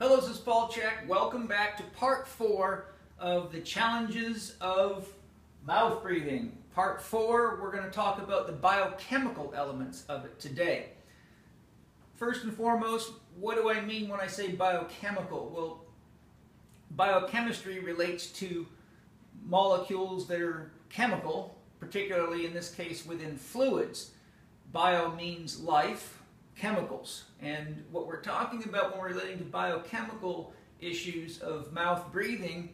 Hello, this is Paul Chek. Welcome back to part four of the challenges of mouth breathing. Part four, we're going to talk about the biochemical elements of it today. First and foremost, what do I mean when I say biochemical? Well, biochemistry relates to molecules that are chemical, particularly in this case within fluids. Bio means life, chemicals. And what we're talking about when we're relating to biochemical issues of mouth breathing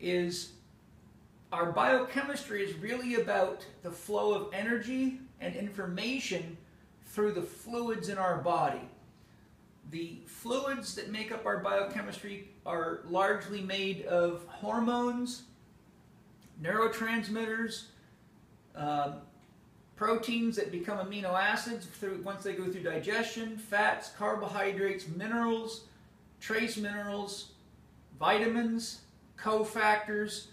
is our biochemistry is really about the flow of energy and information through the fluids in our body. The fluids that make up our biochemistry are largely made of hormones, neurotransmitters, uh, proteins that become amino acids through, once they go through digestion, fats, carbohydrates, minerals, trace minerals, vitamins, cofactors,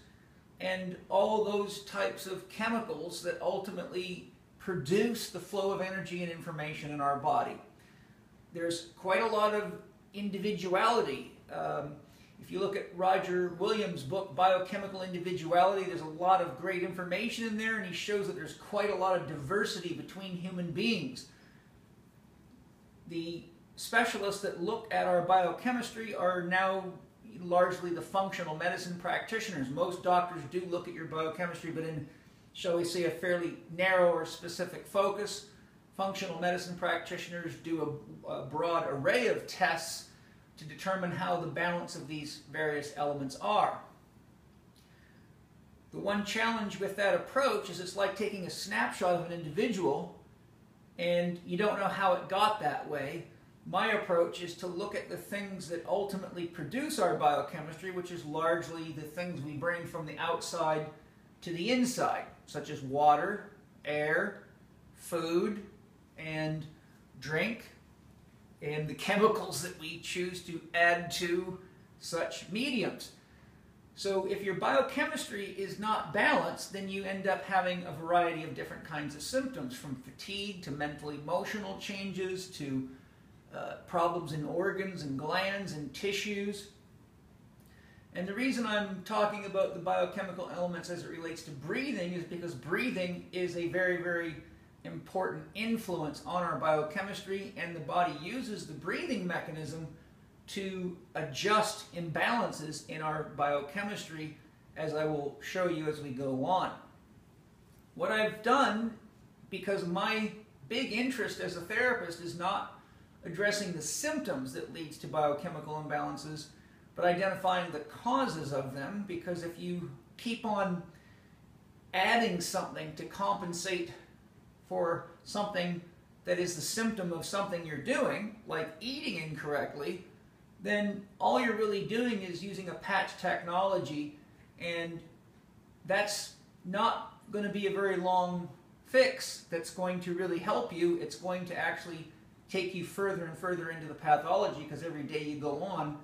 and all those types of chemicals that ultimately produce the flow of energy and information in our body. There's quite a lot of individuality. Um, if you look at Roger Williams' book, Biochemical Individuality, there's a lot of great information in there, and he shows that there's quite a lot of diversity between human beings. The specialists that look at our biochemistry are now largely the functional medicine practitioners. Most doctors do look at your biochemistry, but in, shall we say, a fairly narrow or specific focus. Functional medicine practitioners do a, a broad array of tests to determine how the balance of these various elements are. The one challenge with that approach is it's like taking a snapshot of an individual and you don't know how it got that way. My approach is to look at the things that ultimately produce our biochemistry, which is largely the things we bring from the outside to the inside, such as water, air, food, and drink, and the chemicals that we choose to add to such mediums. So if your biochemistry is not balanced, then you end up having a variety of different kinds of symptoms, from fatigue to mental emotional changes to uh, problems in organs and glands and tissues. And the reason I'm talking about the biochemical elements as it relates to breathing is because breathing is a very, very important influence on our biochemistry and the body uses the breathing mechanism to adjust imbalances in our biochemistry as I will show you as we go on. What I've done, because my big interest as a therapist is not addressing the symptoms that leads to biochemical imbalances, but identifying the causes of them, because if you keep on adding something to compensate for something that is the symptom of something you're doing, like eating incorrectly, then all you're really doing is using a patch technology, and that's not going to be a very long fix that's going to really help you. It's going to actually take you further and further into the pathology because every day you go on,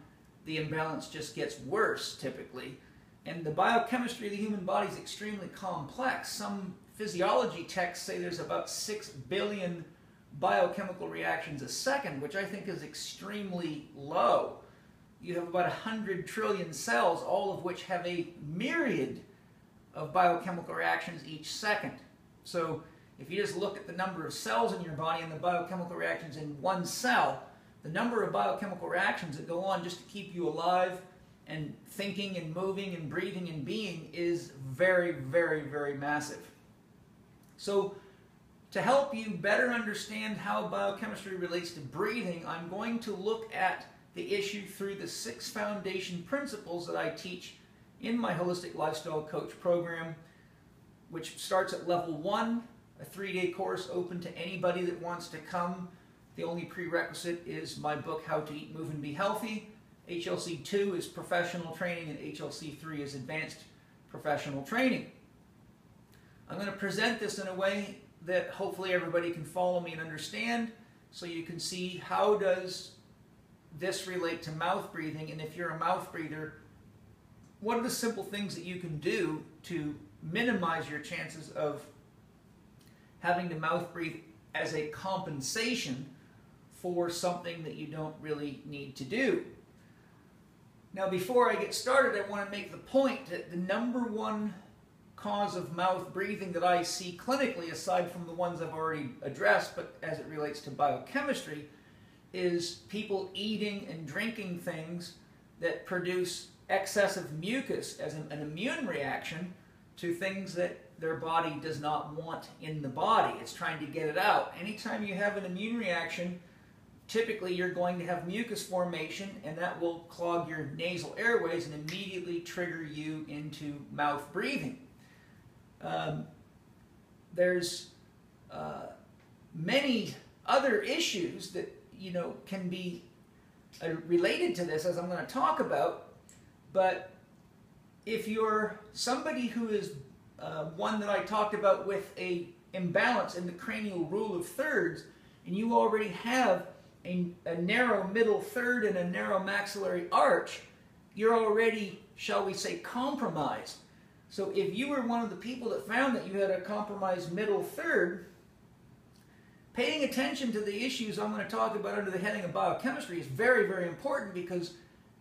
the imbalance just gets worse typically. And the biochemistry of the human body is extremely complex. Some physiology texts say there's about 6 billion biochemical reactions a second, which I think is extremely low. You have about 100 trillion cells, all of which have a myriad of biochemical reactions each second. So if you just look at the number of cells in your body and the biochemical reactions in one cell, the number of biochemical reactions that go on just to keep you alive and thinking and moving and breathing and being is very, very, very massive. So to help you better understand how biochemistry relates to breathing, I'm going to look at the issue through the six foundation principles that I teach in my Holistic Lifestyle Coach program, which starts at level one, a three-day course open to anybody that wants to come. The only prerequisite is my book, How to Eat, Move, and Be Healthy. HLC 2 is professional training, and HLC 3 is advanced professional training. I'm going to present this in a way that hopefully everybody can follow me and understand so you can see how does this relate to mouth breathing and if you're a mouth breather what are the simple things that you can do to minimize your chances of having to mouth breathe as a compensation for something that you don't really need to do. Now, before I get started, I want to make the point that the number one cause of mouth breathing that I see clinically, aside from the ones I've already addressed, but as it relates to biochemistry, is people eating and drinking things that produce excessive mucus as an, immune reaction to things that their body does not want in the body. It's trying to get it out. Anytime you have an immune reaction, typically you're going to have mucus formation and that will clog your nasal airways and immediately trigger you into mouth breathing. Um, there's uh, many other issues that you know can be uh, related to this as I'm going to talk about, but if you're somebody who is uh, one that I talked about with a imbalance in the cranial rule of thirds, and you already have a, a narrow middle third and a narrow maxillary arch, you're already, shall we say, compromised. So if you were one of the people that found that you had a compromised middle third, paying attention to the issues I'm going to talk about under the heading of biochemistry is very, very important because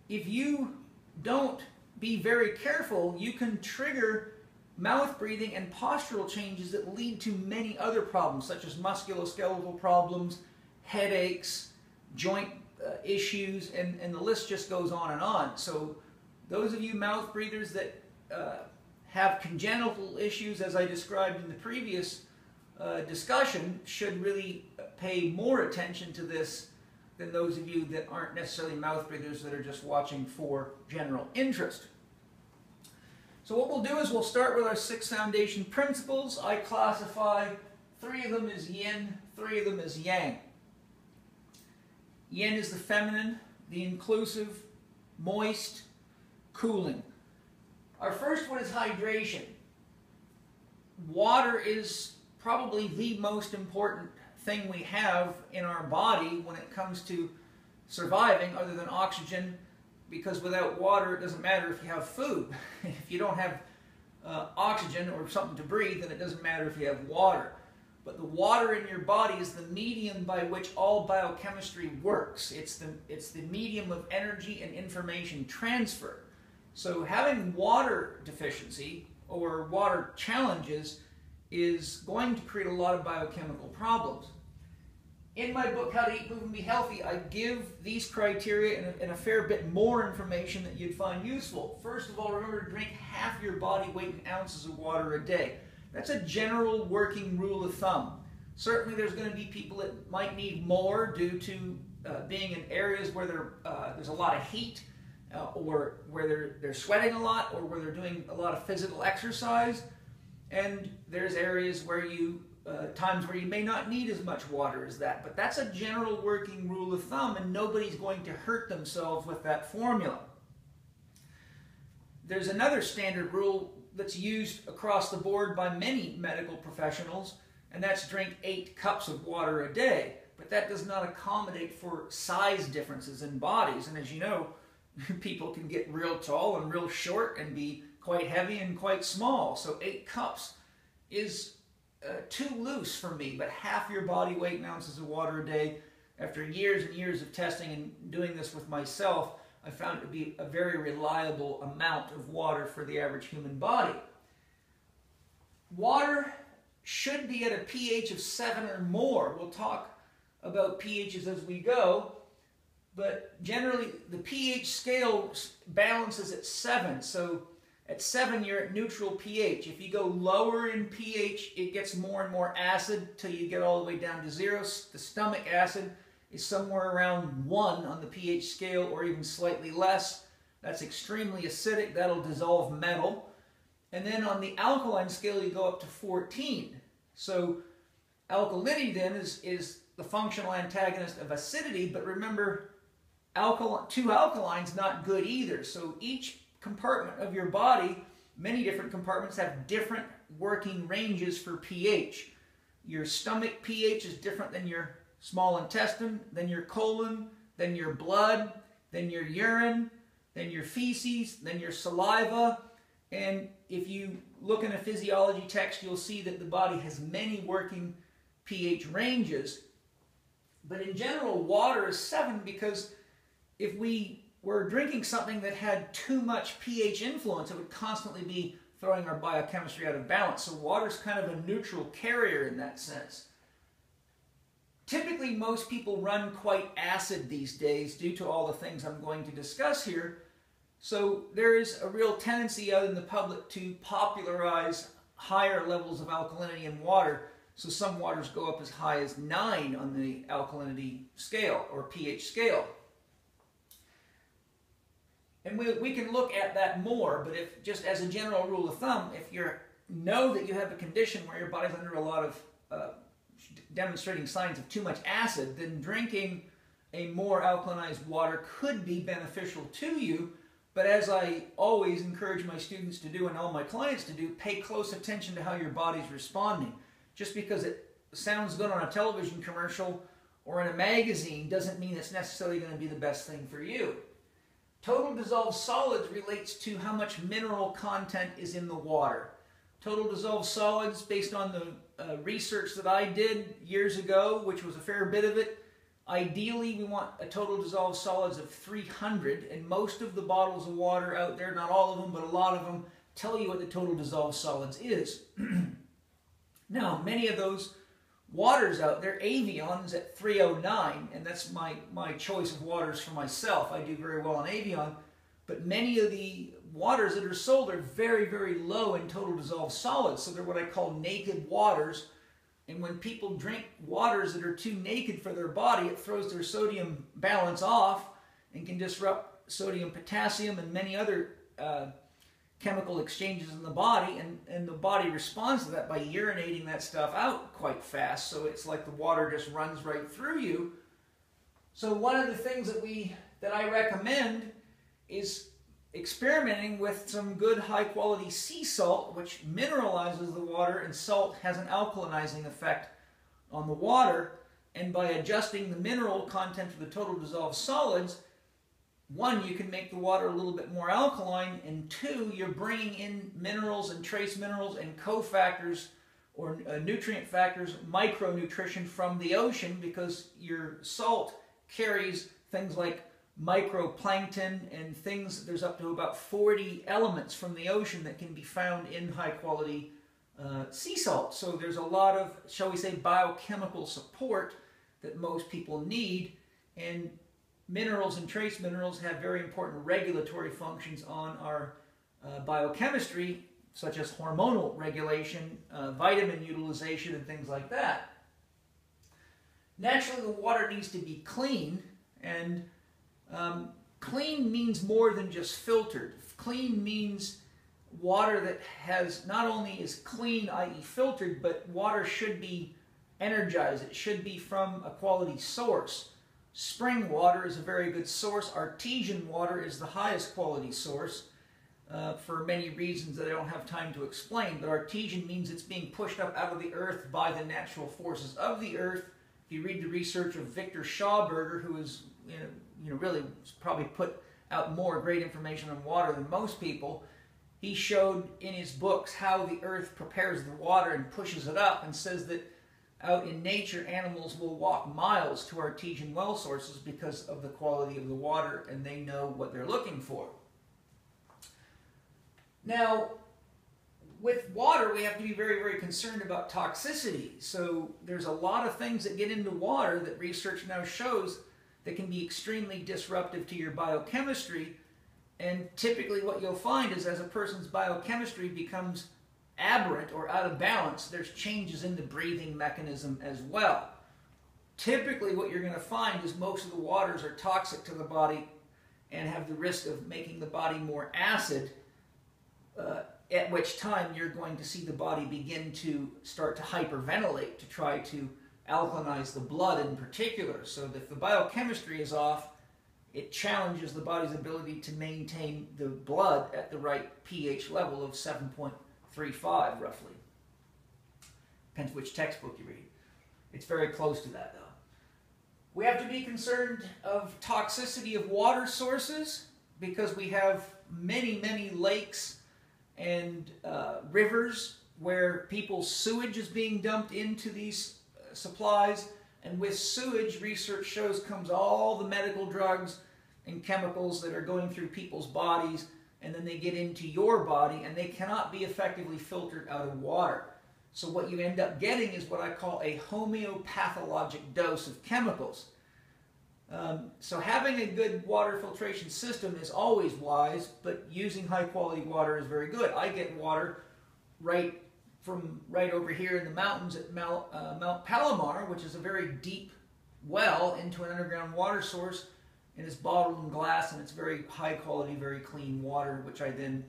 if you don't be very careful, you can trigger mouth breathing and postural changes that lead to many other problems, such as musculoskeletal problems, headaches, joint uh, issues, and, and the list just goes on and on. So those of you mouth breathers that uh, have congenital issues, as I described in the previous uh, discussion, should really pay more attention to this than those of you that aren't necessarily mouth breathers that are just watching for general interest. So what we'll do is we'll start with our six foundation principles. I classify three of them as yin, three of them as yang. Yin is the feminine, the inclusive, moist, cooling. Our first one is hydration. Water is probably the most important thing we have in our body when it comes to surviving other than oxygen because without water, it doesn't matter if you have food. if you don't have uh, oxygen or something to breathe, then it doesn't matter if you have water. But the water in your body is the medium by which all biochemistry works. It's the, it's the medium of energy and information transfer. So having water deficiency or water challenges is going to create a lot of biochemical problems. In my book, How to Eat, Move, and Be Healthy, I give these criteria and a, fair bit more information that you'd find useful. First of all, remember to drink half your body weight in ounces of water a day. That's a general working rule of thumb. Certainly there's going to be people that might need more due to uh, being in areas where uh, there's a lot of heat uh, or where they're, they're sweating a lot or where they're doing a lot of physical exercise. And there's areas where you uh, times where you may not need as much water as that. But that's a general working rule of thumb, and nobody's going to hurt themselves with that formula. There's another standard rule that's used across the board by many medical professionals, and that's drink eight cups of water a day. But that does not accommodate for size differences in bodies. And as you know, people can get real tall and real short and be quite heavy and quite small. So eight cups is uh, too loose for me, but half your body weight in ounces of water a day, after years and years of testing and doing this with myself, I found it to be a very reliable amount of water for the average human body. Water should be at a pH of 7 or more. We'll talk about pHs as we go, but generally the pH scale balances at 7, so at 7, you're at neutral pH. If you go lower in pH, it gets more and more acid till you get all the way down to 0. The stomach acid is somewhere around 1 on the pH scale or even slightly less. That's extremely acidic. That'll dissolve metal. And then on the alkaline scale, you go up to 14. So alkalinity then is, is the functional antagonist of acidity, but remember, alkali two alkalines not good either. So each compartment of your body, many different compartments have different working ranges for pH. Your stomach pH is different than your small intestine, then your colon, then your blood, then your urine, then your feces, then your saliva. And if you look in a physiology text, you'll see that the body has many working pH ranges. But in general, water is 7 because if we were drinking something that had too much pH influence, it would constantly be throwing our biochemistry out of balance. So water's kind of a neutral carrier in that sense. Typically, most people run quite acid these days due to all the things I'm going to discuss here. So there is a real tendency out in the public to popularize higher levels of alkalinity in water. So some waters go up as high as 9 on the alkalinity scale or pH scale. And we, we can look at that more, but if just as a general rule of thumb, if you know that you have a condition where your body's under a lot of uh, demonstrating signs of too much acid, then drinking a more alkalinized water could be beneficial to you. But as I always encourage my students to do and all my clients to do, pay close attention to how your body's responding. Just because it sounds good on a television commercial or in a magazine doesn't mean it's necessarily going to be the best thing for you. Total dissolved solids relates to how much mineral content is in the water. Total dissolved solids, based on the uh, research that I did years ago, which was a fair bit of it, ideally we want a total dissolved solids of 300, and most of the bottles of water out there, not all of them, but a lot of them, tell you what the total dissolved solids is. now, many of those waters out there, Evian's at 309, and that's my, my choice of waters for myself. I do very well on Evian, but many of the waters that are sold are very, very low in total dissolved solids. So they're what I call naked waters. And when people drink waters that are too naked for their body, it throws their sodium balance off and can disrupt sodium, potassium, and many other uh, chemical exchanges in the body. And, and the body responds to that by urinating that stuff out quite fast. So it's like the water just runs right through you. So one of the things that we that I recommend is experimenting with some good high quality sea salt, which mineralizes the water, and salt has an alkalinizing effect on the water. And by adjusting the mineral content of the total dissolved solids, one, you can make the water a little bit more alkaline, and two, you're bringing in minerals and trace minerals and cofactors or uh, nutrient factors, micronutrition from the ocean because your salt carries things like microplankton and things. There's up to about 40 elements from the ocean that can be found in high quality uh, sea salt. So there's a lot of, shall we say, biochemical support that most people need. And minerals and trace minerals have very important regulatory functions on our uh, biochemistry, such as hormonal regulation, uh, vitamin utilization, and things like that. Naturally, the water needs to be clean, and um, clean means more than just filtered. Clean means water that has not only is clean, i.e. filtered, but water should be energized. It should be from a quality source. Spring water is a very good source. Artesian water is the highest quality source uh, for many reasons that I don't have time to explain. But artesian means it's being pushed up out of the earth by the natural forces of the earth. If you read the research of Victor Schauberger, who is you know, you know, really probably put out more great information on water than most people. He showed in his books how the earth prepares the water and pushes it up and says that out in nature animals will walk miles to artesian well sources because of the quality of the water and they know what they're looking for. Now, with water, we have to be very, very concerned about toxicity. So there's a lot of things that get into water that research now shows that can be extremely disruptive to your biochemistry. And typically what you'll find is as a person's biochemistry becomes aberrant or out of balance, there's changes in the breathing mechanism as well. Typically what you're going to find is most of the waters are toxic to the body and have the risk of making the body more acid, uh, at which time you're going to see the body begin to start to hyperventilate to try to alkalinize the blood in particular. So if the biochemistry is off, it challenges the body's ability to maintain the blood at the right pH level of 7.35 roughly. Depends which textbook you read. It's very close to that though. We have to be concerned of toxicity of water sources because we have many, many lakes and uh, rivers where people's sewage is being dumped into these supplies, and with sewage, research shows comes all the medical drugs and chemicals that are going through people's bodies and then they get into your body and they cannot be effectively filtered out of water. So what you end up getting is what I call a homeopathologic dose of chemicals. Um, so having a good water filtration system is always wise, but using high quality water is very good. I get water right from right over here in the mountains at Mount, uh, Mount Palomar, which is a very deep well into an underground water source, and it's bottled in glass, and it's very high quality, very clean water, which I then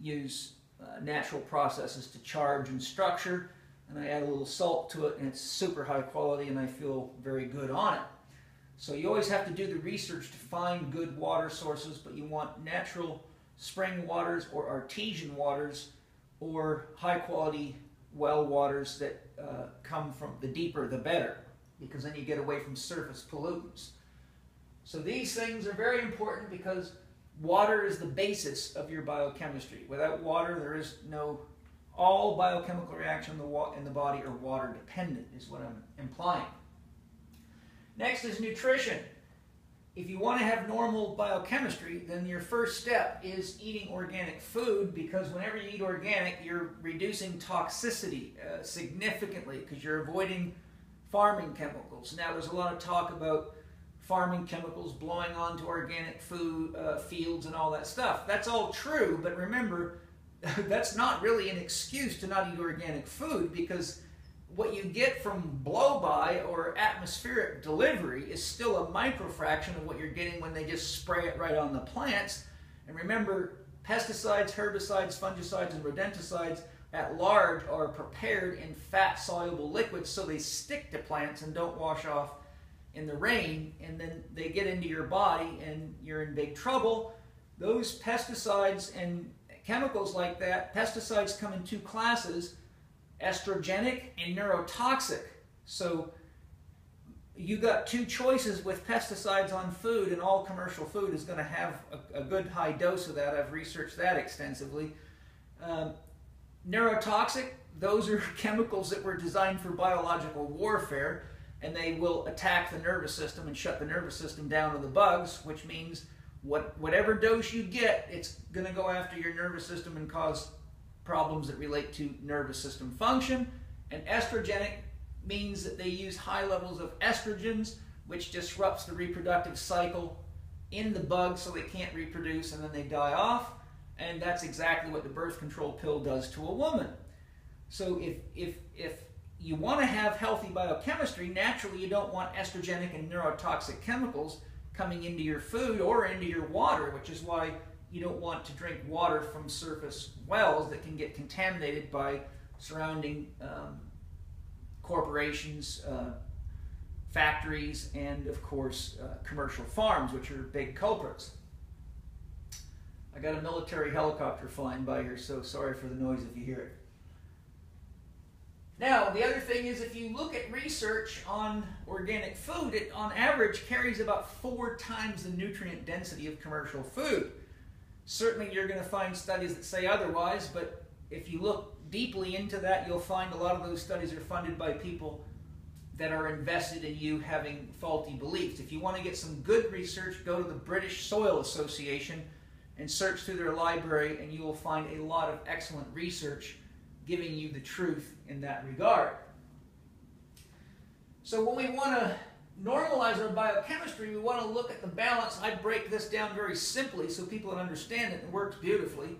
use uh, natural processes to charge and structure, and I add a little salt to it, and it's super high quality, and I feel very good on it. So you always have to do the research to find good water sources, but you want natural spring waters or artesian waters or high quality well waters that uh, come from the deeper the better because then you get away from surface pollutants. So these things are very important because water is the basis of your biochemistry. Without water, there is no, all biochemical reaction in the, in the body are water dependent is what I'm implying. Next is nutrition. If you want to have normal biochemistry, then your first step is eating organic food because whenever you eat organic, you're reducing toxicity uh, significantly because you're avoiding farming chemicals. Now, there's a lot of talk about farming chemicals blowing onto organic food uh, fields and all that stuff. That's all true, but remember, that's not really an excuse to not eat organic food because what you get from blow-by or atmospheric delivery is still a microfraction of what you're getting when they just spray it right on the plants. And remember, pesticides, herbicides, fungicides, and rodenticides at large are prepared in fat-soluble liquids so they stick to plants and don't wash off in the rain, and then they get into your body and you're in big trouble. Those pesticides and chemicals like that, pesticides come in two classes, estrogenic and neurotoxic. So you got two choices with pesticides on food, and all commercial food is going to have a, a, good high dose of that. I've researched that extensively. Um, neurotoxic, those are chemicals that were designed for biological warfare, and they will attack the nervous system and shut the nervous system down to the bugs, which means what, whatever dose you get, it's going to go after your nervous system and cause problems that relate to nervous system function. And estrogenic means that they use high levels of estrogens, which disrupts the reproductive cycle in the bug so they can't reproduce and then they die off. And that's exactly what the birth control pill does to a woman. So if, if, if you want to have healthy biochemistry, naturally you don't want estrogenic and neurotoxic chemicals coming into your food or into your water, which is why you don't want to drink water from surface wells that can get contaminated by surrounding um, corporations, uh, factories, and of course uh, commercial farms, which are big culprits. I got a military helicopter flying by here, so sorry for the noise if you hear it. Now, the other thing is if you look at research on organic food, it on average carries about four times the nutrient density of commercial food. Certainly, you're going to find studies that say otherwise, but if you look deeply into that, you'll find a lot of those studies are funded by people that are invested in you having faulty beliefs. If you want to get some good research, go to the British Soil Association and search through their library, and you will find a lot of excellent research giving you the truth in that regard. So when we want to normalize our biochemistry, we want to look at the balance. I break this down very simply so people can understand it and it works beautifully.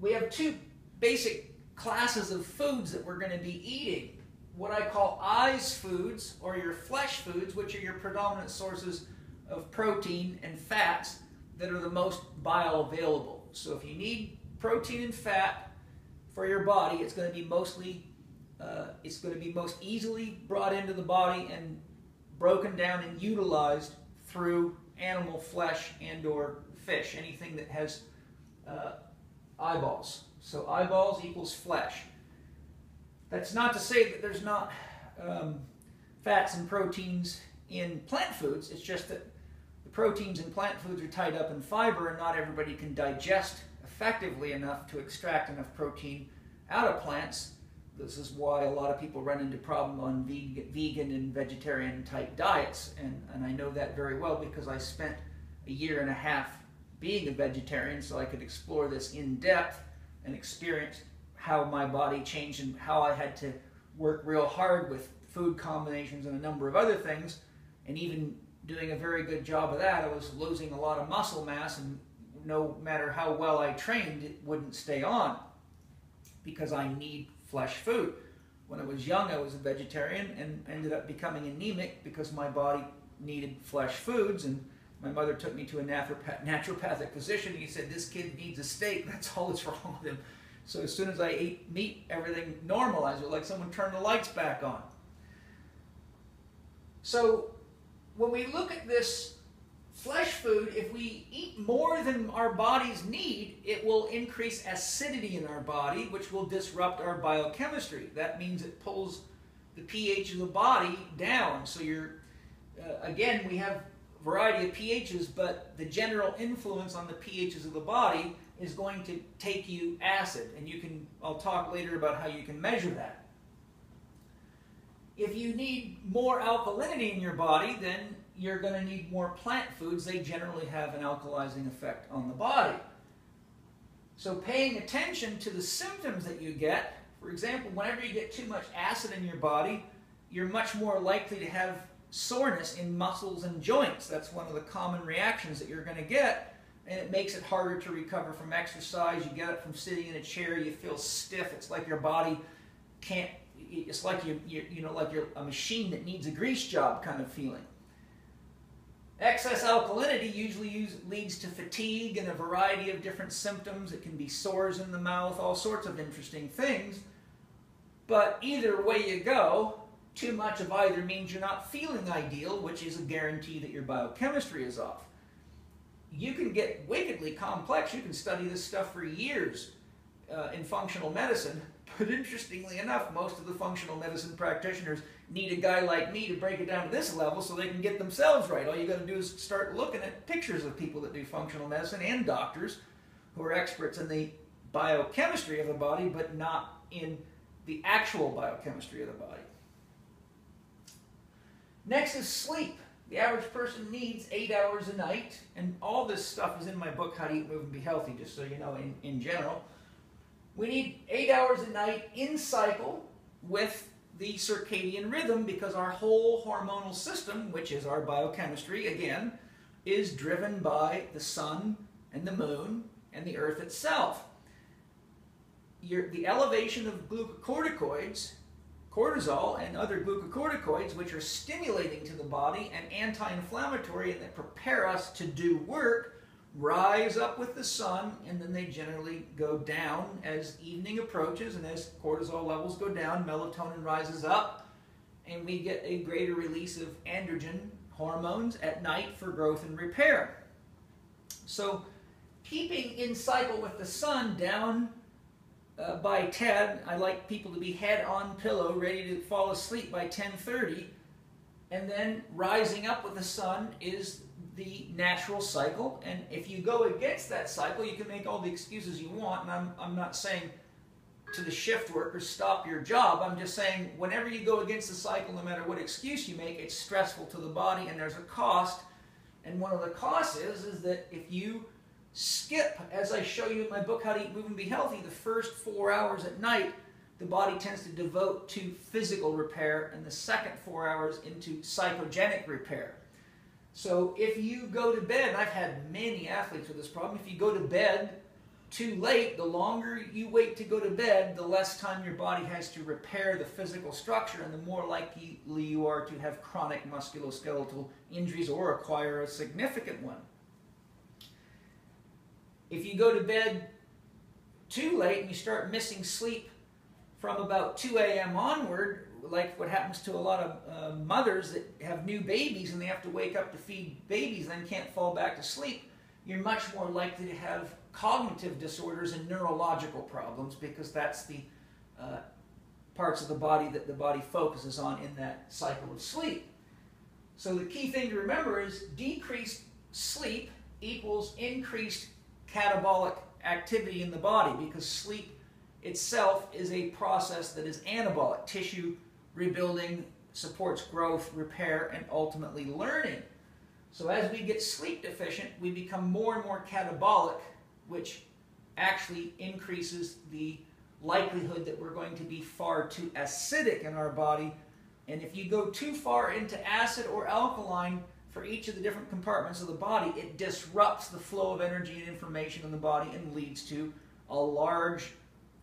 We have two basic classes of foods that we're going to be eating. What I call eyes foods or your flesh foods, which are your predominant sources of protein and fats that are the most bioavailable. So if you need protein and fat for your body, it's going to be mostly uh, it's going to be most easily brought into the body and broken down and utilized through animal flesh and or fish, anything that has uh, eyeballs. So eyeballs equals flesh. That's not to say that there's not um, fats and proteins in plant foods. It's just that the proteins in plant foods are tied up in fiber and not everybody can digest effectively enough to extract enough protein out of plants this is why a lot of people run into problem on vegan and vegetarian type diets. And, and I know that very well because I spent a year and a half being a vegetarian so I could explore this in depth and experience how my body changed and how I had to work real hard with food combinations and a number of other things. And even doing a very good job of that, I was losing a lot of muscle mass and no matter how well I trained, it wouldn't stay on because I need flesh food. When I was young, I was a vegetarian and ended up becoming anemic because my body needed flesh foods. And my mother took me to a naturopathic physician. And He said, This kid needs a steak. That's all that's wrong with him. So as soon as I ate meat, everything normalized. It like someone turned the lights back on. So when we look at this flesh food, if we eat more than our bodies need, it will increase acidity in our body, which will disrupt our biochemistry. That means it pulls the pH of the body down. So you're, uh, again, we have a variety of pHs, but the general influence on the pHs of the body is going to take you acid. And you can, I'll talk later about how you can measure that. If you need more alkalinity in your body, then you're going to need more plant foods. They generally have an alkalizing effect on the body. So paying attention to the symptoms that you get, for example, whenever you get too much acid in your body, you're much more likely to have soreness in muscles and joints. That's one of the common reactions that you're going to get. And it makes it harder to recover from exercise. You get up from sitting in a chair, you feel stiff. It's like your body can't, it's like you, you, you know, like you're a machine that needs a grease job kind of feeling. Excess alkalinity usually use, leads to fatigue and a variety of different symptoms. It can be sores in the mouth, all sorts of interesting things. But either way you go, too much of either means you're not feeling ideal, which is a guarantee that your biochemistry is off. You can get wickedly complex. You can study this stuff for years uh, in functional medicine. But interestingly enough, most of the functional medicine practitioners need a guy like me to break it down to this level so they can get themselves right. All you got to do is start looking at pictures of people that do functional medicine and doctors who are experts in the biochemistry of the body, but not in the actual biochemistry of the body. Next is sleep. The average person needs eight hours a night, and all this stuff is in my book, How to Eat, Move, and Be Healthy, just so you know in, in general. We need eight hours a night in cycle with the circadian rhythm because our whole hormonal system, which is our biochemistry, again, is driven by the sun and the moon and the earth itself. Your, the elevation of glucocorticoids, cortisol, and other glucocorticoids, which are stimulating to the body and anti-inflammatory and that prepare us to do work, rise up with the sun and then they generally go down as evening approaches and as cortisol levels go down melatonin rises up and we get a greater release of androgen hormones at night for growth and repair. So keeping in cycle with the sun down uh, by 10 i like people to be head on pillow ready to fall asleep by 10.30 and then rising up with the sun is the natural cycle. And if you go against that cycle, you can make all the excuses you want. And I'm, I'm not saying to the shift workers, stop your job. I'm just saying whenever you go against the cycle, no matter what excuse you make, it's stressful to the body and there's a cost. And one of the costs is, is that if you skip, as I show you in my book, How to Eat, Move, and Be Healthy, the first four hours at night, the body tends to devote to physical repair and the second four hours into psychogenic repair. So if you go to bed, I've had many athletes with this problem, if you go to bed too late, the longer you wait to go to bed, the less time your body has to repair the physical structure and the more likely you are to have chronic musculoskeletal injuries or acquire a significant one. If you go to bed too late and you start missing sleep from about 2 a.m. onward, like what happens to a lot of uh, mothers that have new babies and they have to wake up to feed babies and then can't fall back to sleep, you're much more likely to have cognitive disorders and neurological problems because that's the uh, parts of the body that the body focuses on in that cycle of sleep. So the key thing to remember is decreased sleep equals increased catabolic activity in the body because sleep itself is a process that is anabolic. Tissue rebuilding supports growth, repair, and ultimately learning. So as we get sleep deficient, we become more and more catabolic, which actually increases the likelihood that we're going to be far too acidic in our body. And if you go too far into acid or alkaline for each of the different compartments of the body, it disrupts the flow of energy and information in the body and leads to a large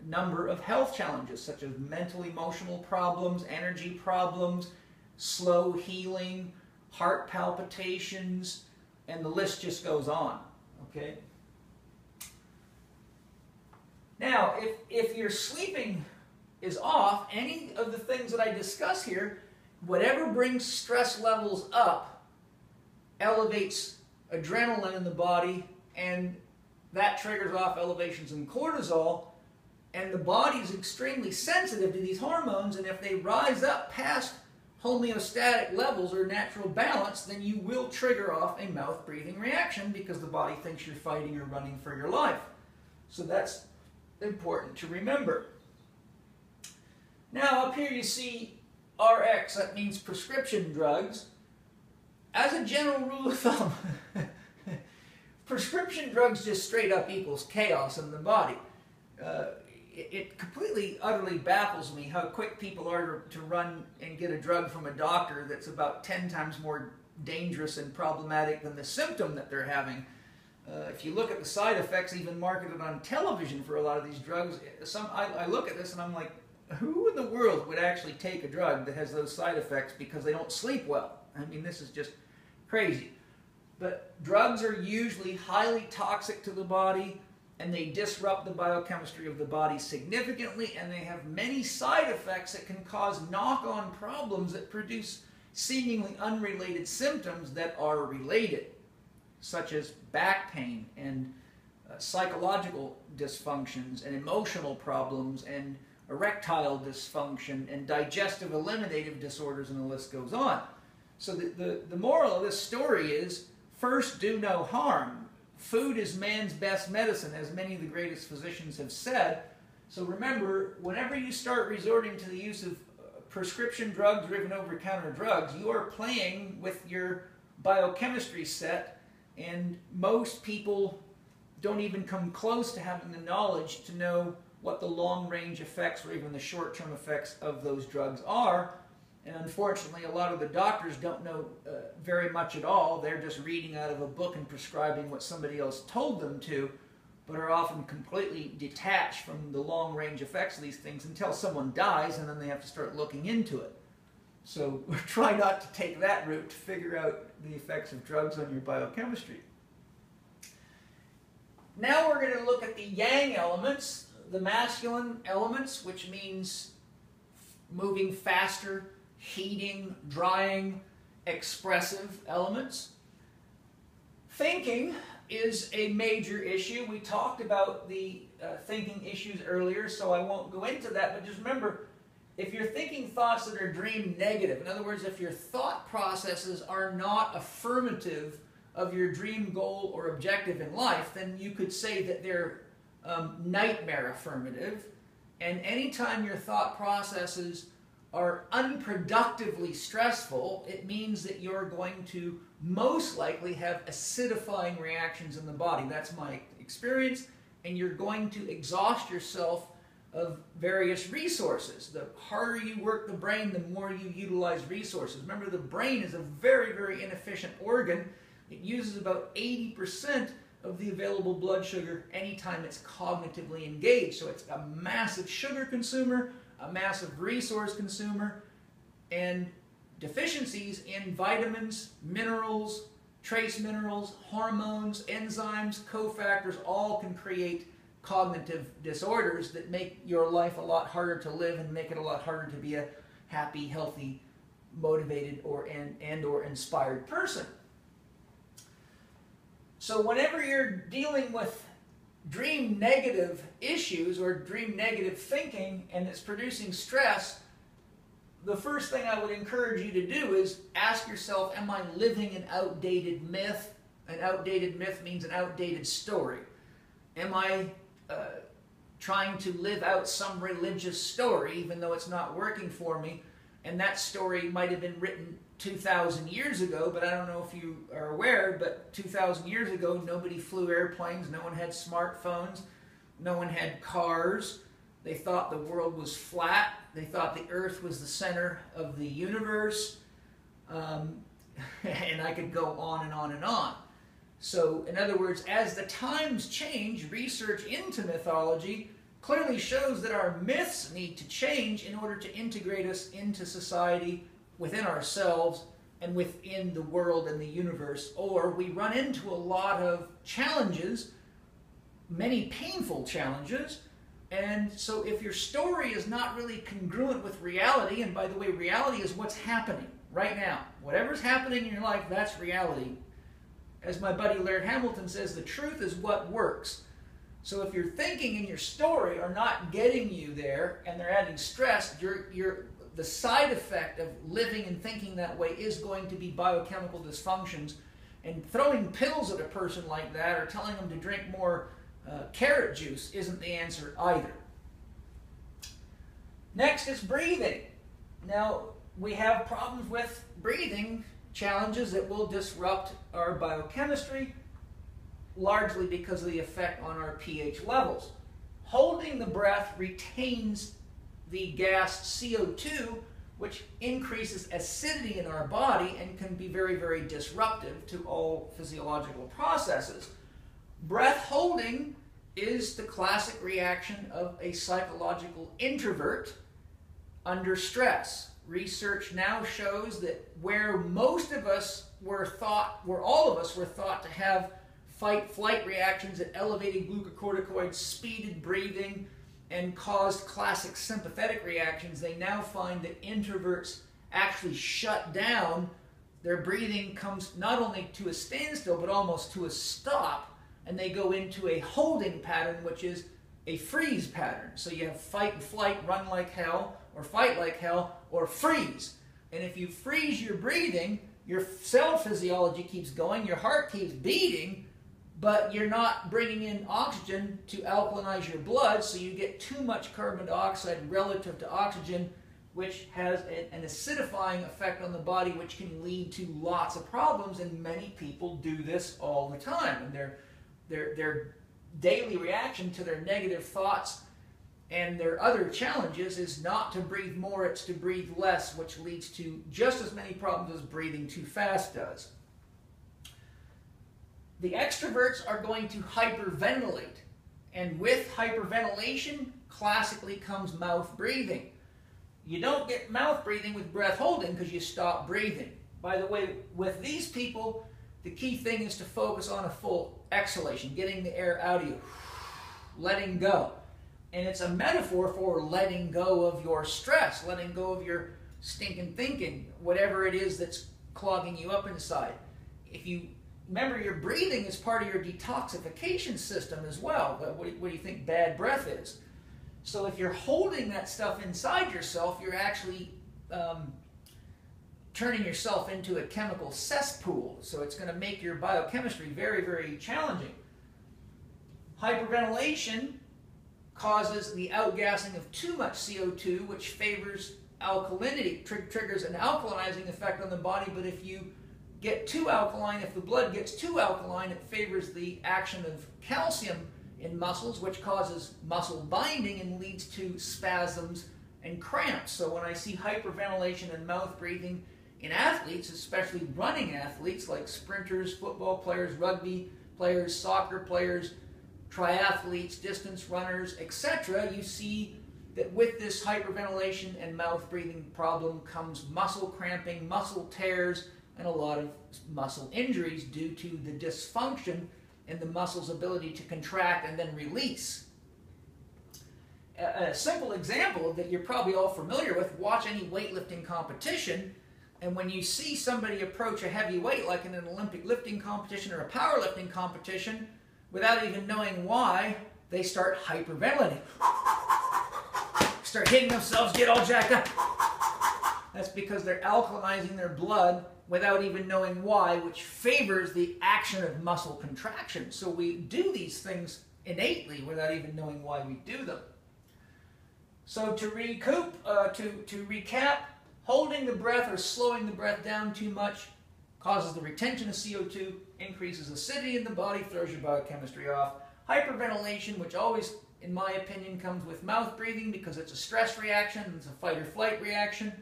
number of health challenges such as mental emotional problems, energy problems, slow healing, heart palpitations, and the list just goes on. Okay? Now, if, if your sleeping is off, any of the things that I discuss here, whatever brings stress levels up elevates adrenaline in the body, and that triggers off elevations in cortisol. And the body is extremely sensitive to these hormones, and if they rise up past homeostatic levels or natural balance, then you will trigger off a mouth breathing reaction because the body thinks you're fighting or running for your life. So that's important to remember. Now, up here you see RX, that means prescription drugs. As a general rule of thumb, prescription drugs just straight up equals chaos in the body. Uh, it, completely, utterly baffles me how quick people are to, to run and get a drug from a doctor that's about 10 times more dangerous and problematic than the symptom that they're having. Uh, if you look at the side effects, even marketed on television for a lot of these drugs, some I, I, look at this and I'm like, who in the world would actually take a drug that has those side effects because they don't sleep well? I mean, this is just crazy. But drugs are usually highly toxic to the body and they disrupt the biochemistry of the body significantly and they have many side effects that can cause knock-on problems that produce seemingly unrelated symptoms that are related such as back pain and uh, psychological dysfunctions and emotional problems and erectile dysfunction and digestive eliminative disorders and the list goes on. So the, the, the moral of this story is first do no harm. Food is man's best medicine, as many of the greatest physicians have said. So remember, whenever you start resorting to the use of uh, prescription drugs or even over-counter drugs, you are playing with your biochemistry set and most people don't even come close to having the knowledge to know what the long range effects or even the short term effects of those drugs are. And unfortunately, a lot of the doctors don't know uh, very much at all. They're just reading out of a book and prescribing what somebody else told them to, but are often completely detached from the long range effects of these things until someone dies and then they have to start looking into it. So try not to take that route to figure out the effects of drugs on your biochemistry. Now we're going to look at the yang elements, the masculine elements, which means moving faster, heating, drying, expressive elements. Thinking is a major issue. We talked about the uh, thinking issues earlier, so I won't go into that, but just remember, if you're thinking thoughts that are dream negative, in other words, if your thought processes are not affirmative of your dream goal or objective in life, then you could say that they're um, nightmare affirmative. And anytime your thought processes are unproductively stressful, it means that you're going to most likely have acidifying reactions in the body. That's my experience. And you're going to exhaust yourself of various resources. The harder you work the brain, the more you utilize resources. Remember, the brain is a very, very inefficient organ. It uses about 80% of the available blood sugar anytime it's cognitively engaged. So it's a massive sugar consumer, a massive resource consumer, and deficiencies in vitamins, minerals, trace minerals, hormones, enzymes, cofactors all can create cognitive disorders that make your life a lot harder to live and make it a lot harder to be a happy, healthy, motivated or and, and or inspired person. So whenever you're dealing with dream negative issues or dream negative thinking and it's producing stress, the first thing I would encourage you to do is ask yourself, am I living an outdated myth? An outdated myth means an outdated story. Am I uh, trying to live out some religious story, even though it's not working for me. And that story might have been written 2,000 years ago, but I don't know if you are aware, but 2,000 years ago, nobody flew airplanes, no one had smartphones, no one had cars. They thought the world was flat. They thought the earth was the center of the universe. Um, and I could go on and on and on. So, in other words, as the times change, research into mythology clearly shows that our myths need to change in order to integrate us into society within ourselves and within the world and the universe. Or we run into a lot of challenges, many painful challenges. And so, if your story is not really congruent with reality, and by the way, reality is what's happening right now, whatever's happening in your life, that's reality as my buddy Laird Hamilton says, the truth is what works. So if your thinking and your story are not getting you there and they're adding stress, you're, you're, the side effect of living and thinking that way is going to be biochemical dysfunctions. And throwing pills at a person like that or telling them to drink more uh, carrot juice isn't the answer either. Next is breathing. Now, we have problems with breathing challenges that will disrupt our biochemistry, largely because of the effect on our pH levels. Holding the breath retains the gas CO2, which increases acidity in our body and can be very, very disruptive to all physiological processes. Breath holding is the classic reaction of a psychological introvert under stress research now shows that where most of us were thought, where all of us were thought to have fight flight reactions that elevated glucocorticoids, speeded breathing, and caused classic sympathetic reactions, they now find that introverts actually shut down. Their breathing comes not only to a standstill, but almost to a stop, and they go into a holding pattern, which is a freeze pattern. So you have fight and flight, run like hell, or fight like hell, or freeze. And if you freeze your breathing, your cell physiology keeps going, your heart keeps beating, but you're not bringing in oxygen to alkalinize your blood, so you get too much carbon dioxide relative to oxygen, which has an acidifying effect on the body, which can lead to lots of problems. And many people do this all the time. And their, their, their daily reaction to their negative thoughts and their other challenges is not to breathe more, it's to breathe less, which leads to just as many problems as breathing too fast does. The extroverts are going to hyperventilate, and with hyperventilation, classically comes mouth breathing. You don't get mouth breathing with breath holding because you stop breathing. By the way, with these people, the key thing is to focus on a full exhalation, getting the air out of you, letting go. And it's a metaphor for letting go of your stress, letting go of your stinking thinking, whatever it is that's clogging you up inside. If you remember, your breathing is part of your detoxification system as well. But What do, you think bad breath is? So if you're holding that stuff inside yourself, you're actually um, turning yourself into a chemical cesspool. So it's going to make your biochemistry very, very challenging. Hyperventilation causes the outgassing of too much CO2, which favors alkalinity, tr triggers an alkalinizing effect on the body. But if you get too alkaline, if the blood gets too alkaline, it favors the action of calcium in muscles, which causes muscle binding and leads to spasms and cramps. So when I see hyperventilation and mouth breathing in athletes, especially running athletes like sprinters, football players, rugby players, soccer players, triathletes, distance runners, etc., you see that with this hyperventilation and mouth breathing problem comes muscle cramping, muscle tears, and a lot of muscle injuries due to the dysfunction in the muscle's ability to contract and then release. A, simple example that you're probably all familiar with watch any weightlifting competition, and when you see somebody approach a heavy weight, like in an Olympic lifting competition or a powerlifting competition, without even knowing why, they start hyperventilating. start hitting themselves, get all jacked up. That's because they're alkalizing their blood without even knowing why, which favors the action of muscle contraction. So we do these things innately without even knowing why we do them. So to recoup, uh, to, to recap, holding the breath or slowing the breath down too much causes the retention of CO2, increases acidity in the body, throws your biochemistry off. Hyperventilation, which always, in my opinion, comes with mouth breathing because it's a stress reaction, it's a fight or flight reaction,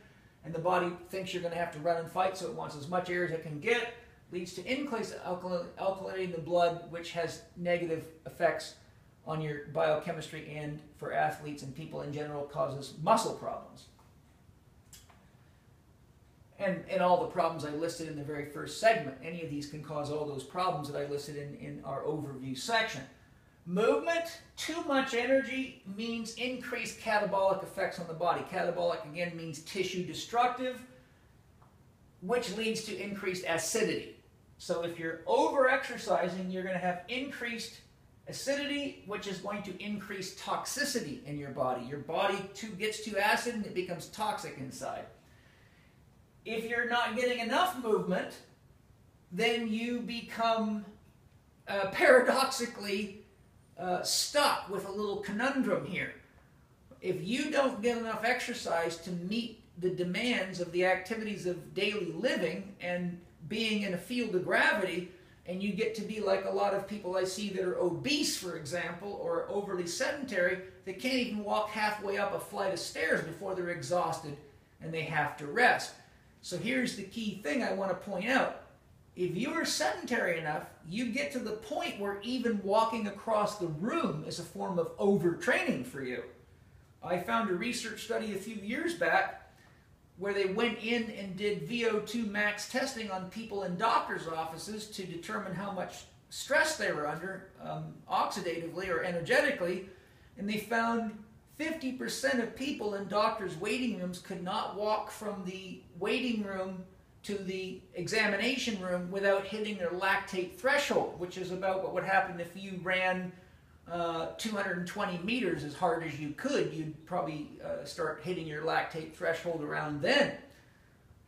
and the body thinks you're going to have to run and fight, so it wants as much air as it can get, leads to increased alkalinity in the blood, which has negative effects on your biochemistry and for athletes and people in general causes muscle problems. And, and all the problems I listed in the very first segment. Any of these can cause all those problems that I listed in, in our overview section. Movement, too much energy means increased catabolic effects on the body. Catabolic, again, means tissue destructive, which leads to increased acidity. So if you're over exercising, you're going to have increased acidity, which is going to increase toxicity in your body. Your body too, gets too acid and it becomes toxic inside. If you're not getting enough movement, then you become uh, paradoxically uh, stuck with a little conundrum here. If you don't get enough exercise to meet the demands of the activities of daily living and being in a field of gravity, and you get to be like a lot of people I see that are obese, for example, or overly sedentary, they can't even walk halfway up a flight of stairs before they're exhausted and they have to rest. So here's the key thing I want to point out. If you are sedentary enough, you get to the point where even walking across the room is a form of overtraining for you. I found a research study a few years back where they went in and did VO2 max testing on people in doctors' offices to determine how much stress they were under, um, oxidatively or energetically, and they found 50% of people in doctors' waiting rooms could not walk from the waiting room to the examination room without hitting their lactate threshold, which is about what would happen if you ran uh, 220 meters as hard as you could, you'd probably uh, start hitting your lactate threshold around then.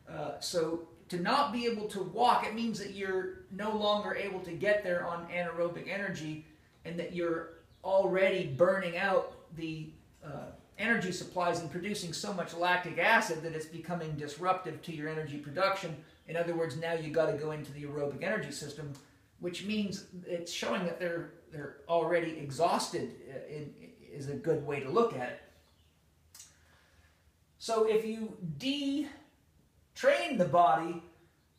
Uh, so to not be able to walk, it means that you're no longer able to get there on anaerobic energy and that you're already burning out the uh, energy supplies and producing so much lactic acid that it's becoming disruptive to your energy production. In other words, now you got to go into the aerobic energy system, which means it's showing that they're they're already exhausted uh, in, is a good way to look at it. So if you de-train the body,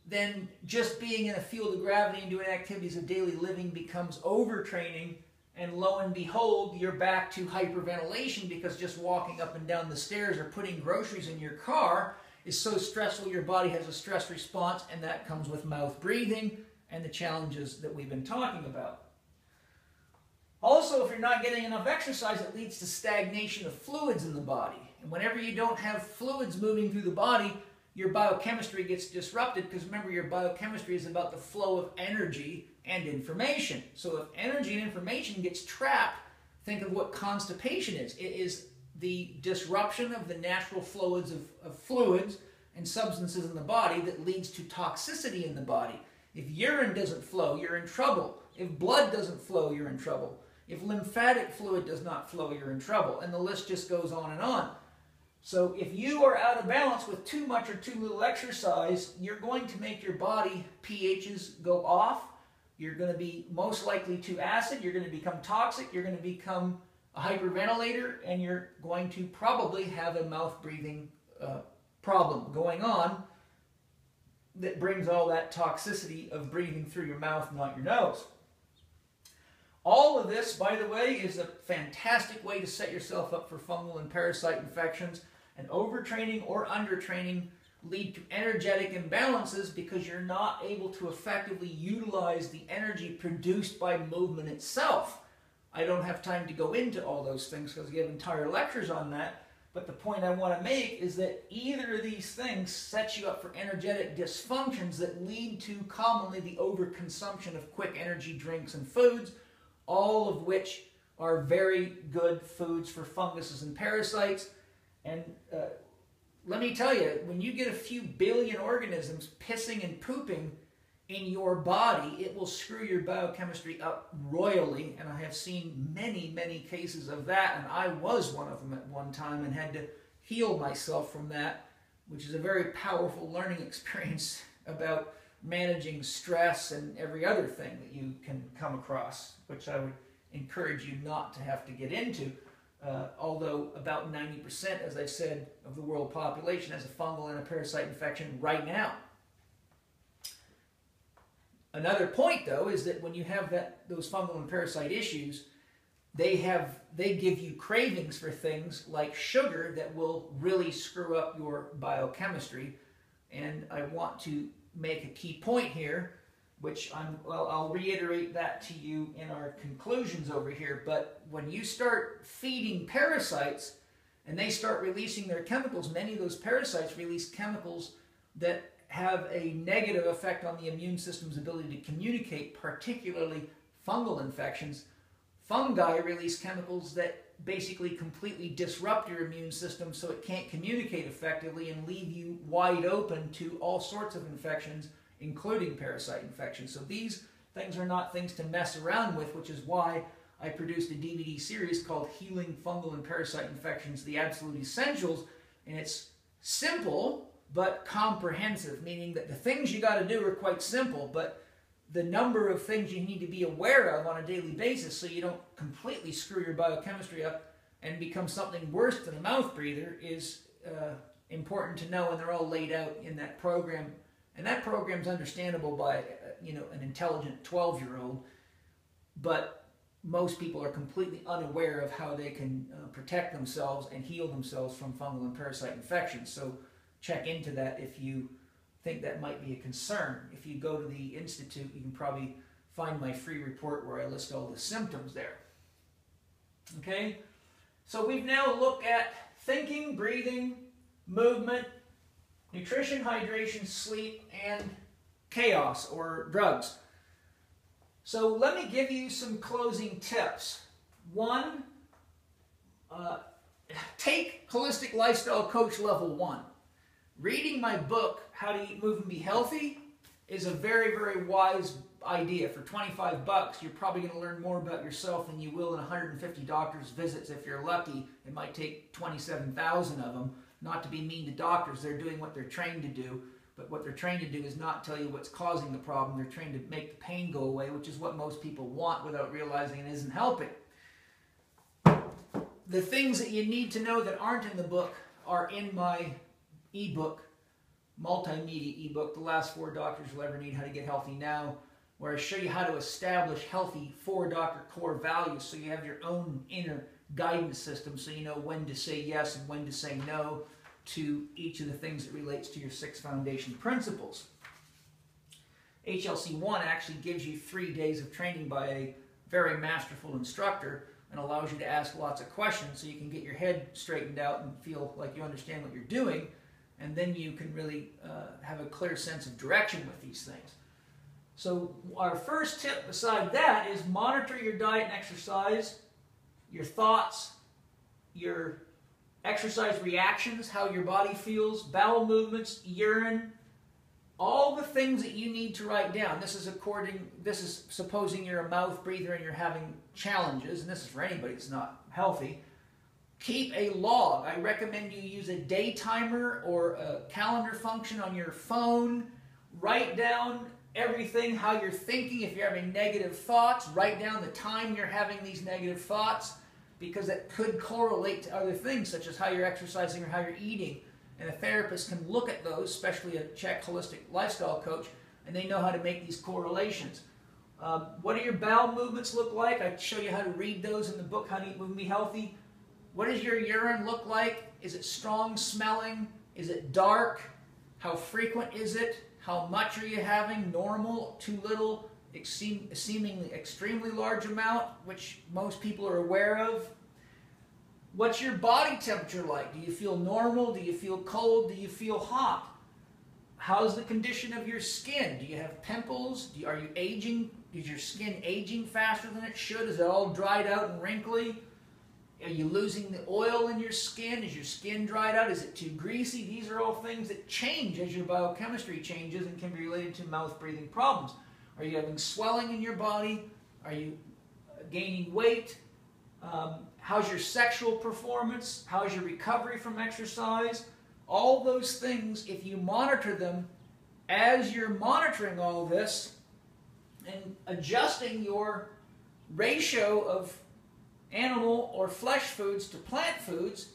then just being in a field of gravity and doing activities of daily living becomes overtraining, and lo and behold, you're back to hyperventilation because just walking up and down the stairs or putting groceries in your car is so stressful your body has a stress response, and that comes with mouth breathing and the challenges that we've been talking about. Also, if you're not getting enough exercise, it leads to stagnation of fluids in the body. And whenever you don't have fluids moving through the body, your biochemistry gets disrupted because remember, your biochemistry is about the flow of energy and information. So if energy and information gets trapped, think of what constipation is. It is the disruption of the natural fluids of, of fluids and substances in the body that leads to toxicity in the body. If urine doesn't flow, you're in trouble. If blood doesn't flow, you're in trouble. If lymphatic fluid does not flow, you're in trouble. And the list just goes on and on. So if you are out of balance with too much or too little exercise, you're going to make your body pHs go off. You're going to be most likely too acid. You're going to become toxic. You're going to become a hyperventilator. And you're going to probably have a mouth breathing uh, problem going on that brings all that toxicity of breathing through your mouth, not your nose. All of this, by the way, is a fantastic way to set yourself up for fungal and parasite infections. And overtraining or undertraining lead to energetic imbalances because you're not able to effectively utilize the energy produced by movement itself. I don't have time to go into all those things because we have entire lectures on that. But the point I want to make is that either of these things sets you up for energetic dysfunctions that lead to commonly the overconsumption of quick energy drinks and foods all of which are very good foods for funguses and parasites. And uh, let me tell you, when you get a few billion organisms pissing and pooping in your body, it will screw your biochemistry up royally. And I have seen many, many cases of that. And I was one of them at one time and had to heal myself from that, which is a very powerful learning experience about managing stress and every other thing that you can come across, which I would encourage you not to have to get into. Uh, although about 90%, as I said, of the world population has a fungal and a parasite infection right now. Another point, though, is that when you have that those fungal and parasite issues, they have they give you cravings for things like sugar that will really screw up your biochemistry. And I want to make a key point here, which I'm well, I'll reiterate that to you in our conclusions over here. But when you start feeding parasites and they start releasing their chemicals, many of those parasites release chemicals that have a negative effect on the immune system's ability to communicate, particularly fungal infections. Fungi release chemicals that basically completely disrupt your immune system so it can't communicate effectively and leave you wide open to all sorts of infections, including parasite infections. So these things are not things to mess around with, which is why I produced a DVD series called Healing Fungal and Parasite Infections, the Absolute Essentials. And it's simple, but comprehensive, meaning that the things you got to do are quite simple, but the number of things you need to be aware of on a daily basis so you don't completely screw your biochemistry up and become something worse than a mouth breather is uh, important to know, and they're all laid out in that program. And that program's understandable by uh, you know an intelligent 12-year-old, but most people are completely unaware of how they can uh, protect themselves and heal themselves from fungal and parasite infections. So check into that if you think that might be a concern. If you go to the Institute, you can probably find my free report where I list all the symptoms there. Okay, so we've now looked at thinking, breathing, movement, nutrition, hydration, sleep, and chaos or drugs. So let me give you some closing tips. One, uh, take Holistic Lifestyle Coach Level 1. Reading my book, How to Eat, Move, and Be Healthy, is a very, very wise idea. For 25 bucks, you're probably going to learn more about yourself than you will in 150 doctor's visits. If you're lucky, it might take 27,000 of them. Not to be mean to doctors, they're doing what they're trained to do. But what they're trained to do is not tell you what's causing the problem. They're trained to make the pain go away, which is what most people want without realizing it isn't helping. The things that you need to know that aren't in the book are in my ebook, multimedia ebook, The Last Four Doctors You'll Ever Need How to Get Healthy Now, where I show you how to establish healthy four doctor core values so you have your own inner guidance system so you know when to say yes and when to say no to each of the things that relates to your six foundation principles. HLC1 actually gives you three days of training by a very masterful instructor and allows you to ask lots of questions so you can get your head straightened out and feel like you understand what you're doing and then you can really uh, have a clear sense of direction with these things. So our first tip beside that is monitor your diet and exercise, your thoughts, your exercise reactions, how your body feels, bowel movements, urine, all the things that you need to write down. This is according this is supposing you're a mouth breather and you're having challenges, and this is for anybody that's not healthy. Keep a log. I recommend you use a day timer or a calendar function on your phone. Write down everything, how you're thinking. If you're having negative thoughts, write down the time you're having these negative thoughts because that could correlate to other things such as how you're exercising or how you're eating. And a therapist can look at those, especially a CHEK holistic lifestyle coach, and they know how to make these correlations. Um, what do your bowel movements look like? I show you how to read those in the book, How to Eat, Move, Be Healthy. What does your urine look like? Is it strong smelling? Is it dark? How frequent is it? How much are you having? Normal? Too little? seemingly extremely large amount, which most people are aware of. What's your body temperature like? Do you feel normal? Do you feel cold? Do you feel hot? How's the condition of your skin? Do you have pimples? You, are you aging? Is your skin aging faster than it should? Is it all dried out and wrinkly? Are you losing the oil in your skin? Is your skin dried out? Is it too greasy? These are all things that change as your biochemistry changes and can be related to mouth breathing problems. Are you having swelling in your body? Are you gaining weight? Um, how's your sexual performance? How's your recovery from exercise? All those things, if you monitor them as you're monitoring all this and adjusting your ratio of animal or flesh foods to plant foods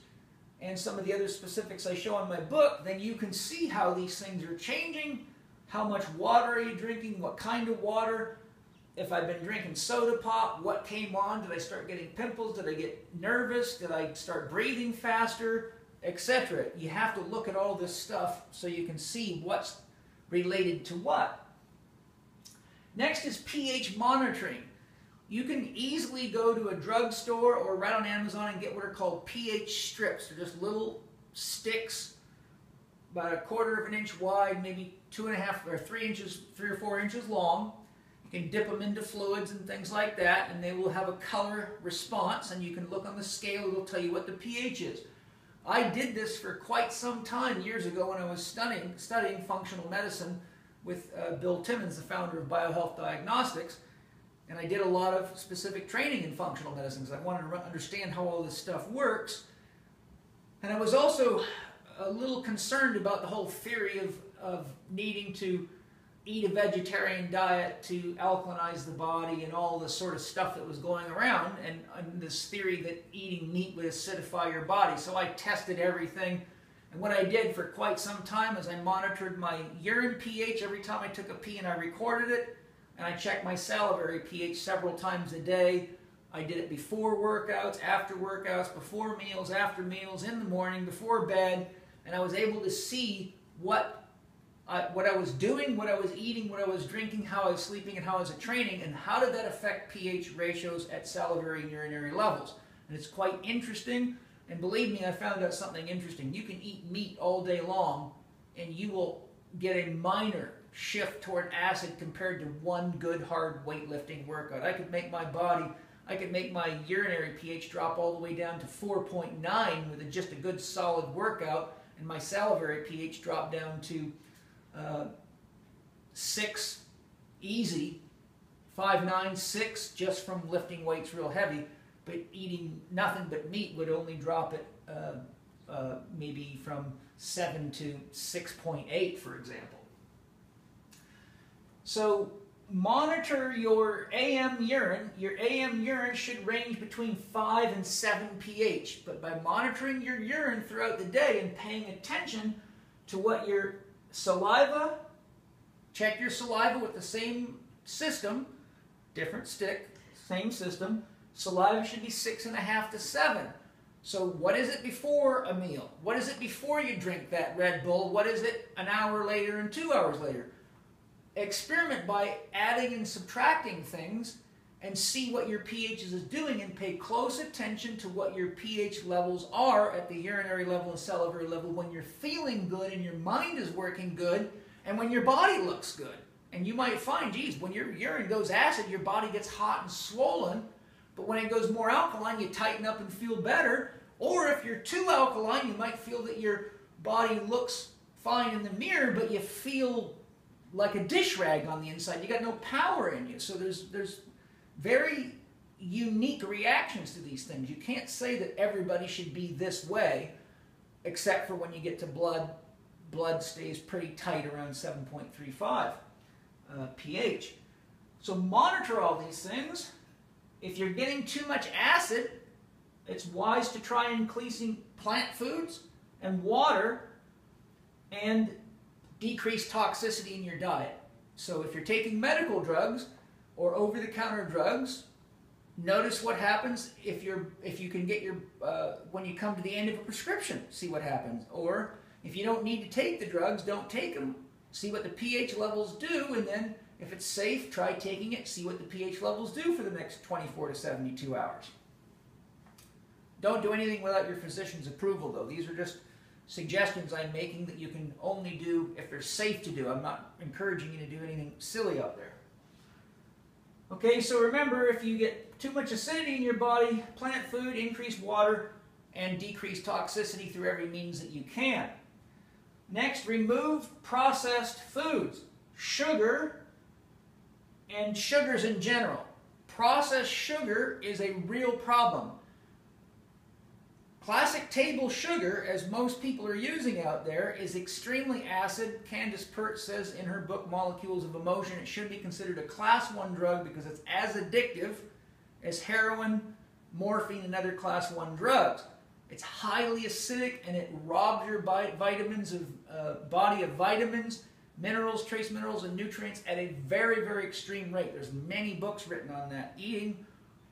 and some of the other specifics I show in my book, then you can see how these things are changing. How much water are you drinking? What kind of water? If I've been drinking soda pop, what came on? Did I start getting pimples? Did I get nervous? Did I start breathing faster? Etc. You have to look at all this stuff so you can see what's related to what. Next is pH monitoring. You can easily go to a drugstore or right on Amazon and get what are called pH strips. They're just little sticks, about a quarter of an inch wide, maybe two and a half or three inches, three or four inches long. You can dip them into fluids and things like that, and they will have a color response, and you can look on the scale, it'll tell you what the pH is. I did this for quite some time years ago when I was studying, studying functional medicine with uh, Bill Timmins, the founder of BioHealth Diagnostics and I did a lot of specific training in functional medicine because I wanted to understand how all this stuff works. And I was also a little concerned about the whole theory of, of needing to eat a vegetarian diet to alkalinize the body and all the sort of stuff that was going around and, and this theory that eating meat would acidify your body. So I tested everything. And what I did for quite some time is I monitored my urine pH every time I took a pee and I recorded it and I check my salivary pH several times a day. I did it before workouts, after workouts, before meals, after meals, in the morning, before bed, and I was able to see what what I was doing, what I was eating, what I was drinking, how I was sleeping, and how I was training, and how did that affect pH ratios at salivary and urinary levels. And it's quite interesting, and believe me, I found out something interesting. You can eat meat all day long, and you will get a minor shift toward acid compared to one good hard weightlifting workout. I could make my body, I could make my urinary pH drop all the way down to 4.9 with a, just a good solid workout, and my salivary pH drop down to uh, 6 easy, 5, 9, 6 just from lifting weights real heavy, but eating nothing but meat would only drop it uh, uh, maybe from 7 to 6.8, for example. So monitor your AM urine. Your AM urine should range between 5 and 7 pH. But by monitoring your urine throughout the day and paying attention to what your saliva, check your saliva with the same system, different stick, same system. Saliva should be 6.5 to 7. So what is it before a meal? What is it before you drink that Red Bull? What is it an hour later and two hours later? experiment by adding and subtracting things and see what your pH is doing and pay close attention to what your pH levels are at the urinary level and salivary level when you're feeling good and your mind is working good and when your body looks good. And you might find, geez, when your urine goes acid, your body gets hot and swollen, but when it goes more alkaline, you tighten up and feel better. Or if you're too alkaline, you might feel that your body looks fine in the mirror, but you feel like a dish rag on the inside. You got no power in you. So there's there's very unique reactions to these things. You can't say that everybody should be this way, except for when you get to blood. Blood stays pretty tight around 7.35 uh, pH. So monitor all these things. If you're getting too much acid, it's wise to try increasing plant foods and water and decrease toxicity in your diet. So if you're taking medical drugs or over-the-counter drugs, notice what happens if you're if you can get your uh, when you come to the end of a prescription. See what happens. Or if you don't need to take the drugs, don't take them. See what the pH levels do, and then if it's safe, try taking it. See what the pH levels do for the next 24 to 72 hours. Don't do anything without your physician's approval, though. These are just suggestions I'm making that you can only do if they're safe to do. I'm not encouraging you to do anything silly out there. Okay, so remember if you get too much acidity in your body, plant food, increase water, and decrease toxicity through every means that you can. Next, remove processed foods, sugar, and sugars in general. Processed sugar is a real problem. Classic table sugar, as most people are using out there, is extremely acid. Candace Pert says in her book Molecules of Emotion it should be considered a class 1 drug because it's as addictive as heroin, morphine, and other class 1 drugs. It's highly acidic and it robs your vitamins of uh, body of vitamins, minerals, trace minerals, and nutrients at a very, very extreme rate. There's many books written on that. Eating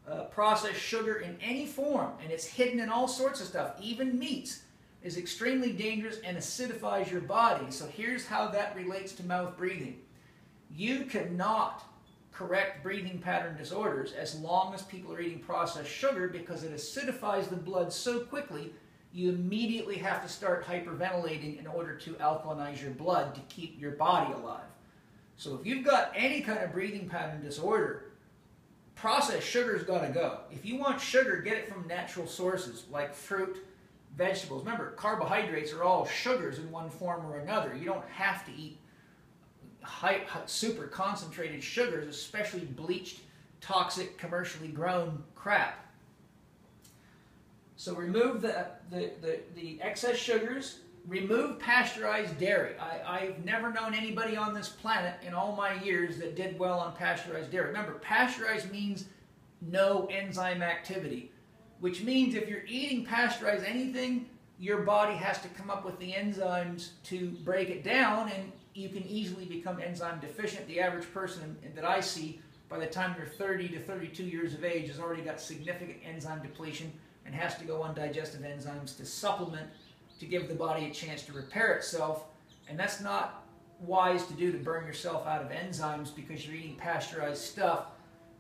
uh, processed sugar in any form, and it's hidden in all sorts of stuff, even meats, is extremely dangerous and acidifies your body. So here's how that relates to mouth breathing. You cannot correct breathing pattern disorders as long as people are eating processed sugar because it acidifies the blood so quickly you immediately have to start hyperventilating in order to alkalinize your blood to keep your body alive. So if you've got any kind of breathing pattern disorder, processed sugar's got to go. If you want sugar, get it from natural sources like fruit, vegetables. Remember, carbohydrates are all sugars in one form or another. You don't have to eat high, super concentrated sugars, especially bleached, toxic, commercially grown crap. So remove the, the, the, the excess sugars, remove pasteurized dairy. I, I've never known anybody on this planet in all my years that did well on pasteurized dairy. Remember, pasteurized means no enzyme activity, which means if you're eating pasteurized anything, your body has to come up with the enzymes to break it down, and you can easily become enzyme deficient. The average person that I see, by the time they're 30 to 32 years of age, has already got significant enzyme depletion and has to go on digestive enzymes to supplement to give the body a chance to repair itself. And that's not wise to do to burn yourself out of enzymes because you're eating pasteurized stuff.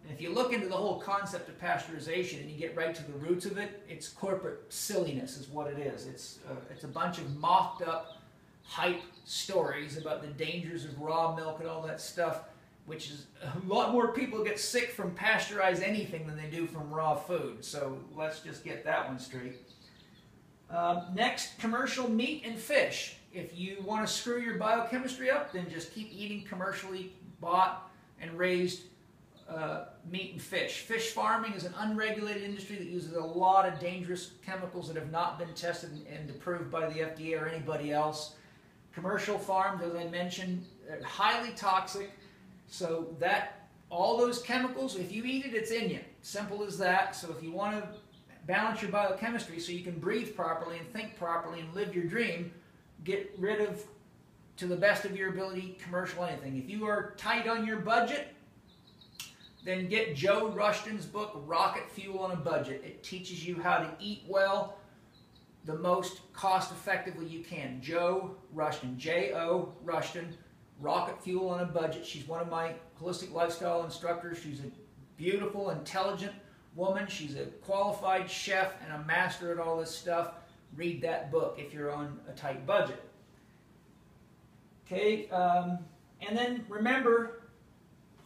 And if you look into the whole concept of pasteurization and you get right to the roots of it, it's corporate silliness is what it is. It's, uh, it's a bunch of mocked up hype stories about the dangers of raw milk and all that stuff, which is a lot more people get sick from pasteurized anything than they do from raw food. So let's just get that one straight. Um, next, commercial meat and fish. If you want to screw your biochemistry up, then just keep eating commercially bought and raised uh, meat and fish. Fish farming is an unregulated industry that uses a lot of dangerous chemicals that have not been tested and approved by the FDA or anybody else. Commercial farms, as I mentioned, highly toxic. So that all those chemicals, if you eat it, it's in you. Simple as that. So if you want to balance your biochemistry so you can breathe properly and think properly and live your dream, get rid of, to the best of your ability, commercial anything. If you are tight on your budget, then get Jo Rushton's book, Rocket Fuel on a Budget. It teaches you how to eat well the most cost effectively you can. Jo Rushton, J O Rushton, Rocket Fuel on a Budget. She's one of my holistic lifestyle instructors. She's a beautiful, intelligent, woman. She's a qualified chef and a master at all this stuff. Read that book if you're on a tight budget. Okay, um, and then remember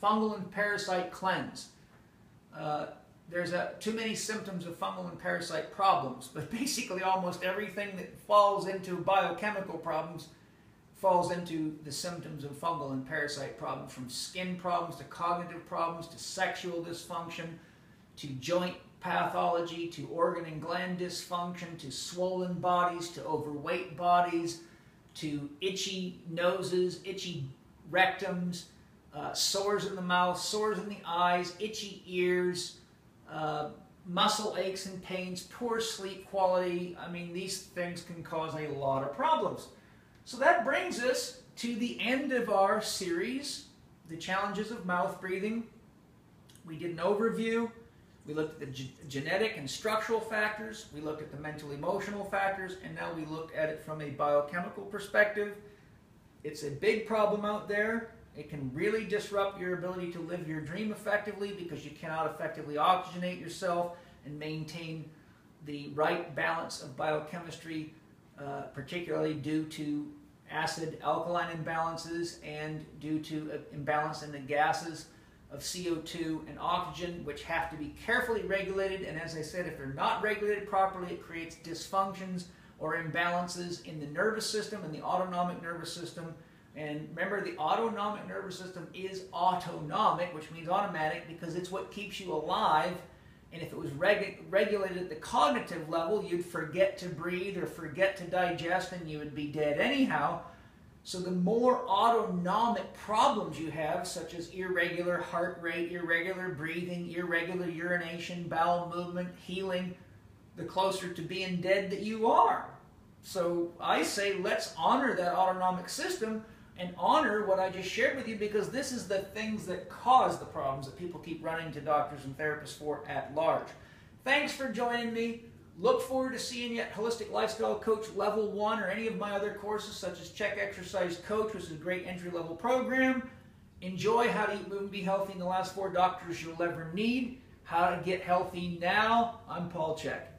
fungal and parasite cleanse. Uh, there's a, too many symptoms of fungal and parasite problems, but basically almost everything that falls into biochemical problems falls into the symptoms of fungal and parasite problems, from skin problems to cognitive problems to sexual dysfunction to joint pathology, to organ and gland dysfunction, to swollen bodies, to overweight bodies, to itchy noses, itchy rectums, uh, sores in the mouth, sores in the eyes, itchy ears, uh, muscle aches and pains, poor sleep quality. I mean, these things can cause a lot of problems. So that brings us to the end of our series, The Challenges of Mouth Breathing. We did an overview we looked at the genetic and structural factors, we looked at the mental emotional factors, and now we look at it from a biochemical perspective. It's a big problem out there. It can really disrupt your ability to live your dream effectively because you cannot effectively oxygenate yourself and maintain the right balance of biochemistry, uh, particularly due to acid alkaline imbalances and due to imbalance in the gases of CO2 and oxygen, which have to be carefully regulated. And as I said, if they're not regulated properly, it creates dysfunctions or imbalances in the nervous system and the autonomic nervous system. And remember, the autonomic nervous system is autonomic, which means automatic, because it's what keeps you alive. And if it was reg regulated at the cognitive level, you'd forget to breathe or forget to digest and you would be dead anyhow. So the more autonomic problems you have, such as irregular heart rate, irregular breathing, irregular urination, bowel movement, healing, the closer to being dead that you are. So I say let's honor that autonomic system and honor what I just shared with you because this is the things that cause the problems that people keep running to doctors and therapists for at large. Thanks for joining me. Look forward to seeing you at Holistic Lifestyle Coach Level 1 or any of my other courses such as CHEK Exercise Coach, which is a great entry-level program. Enjoy How to Eat, Move, and Be Healthy in the last four doctors you'll ever need. How to Get Healthy Now. I'm Paul Chek.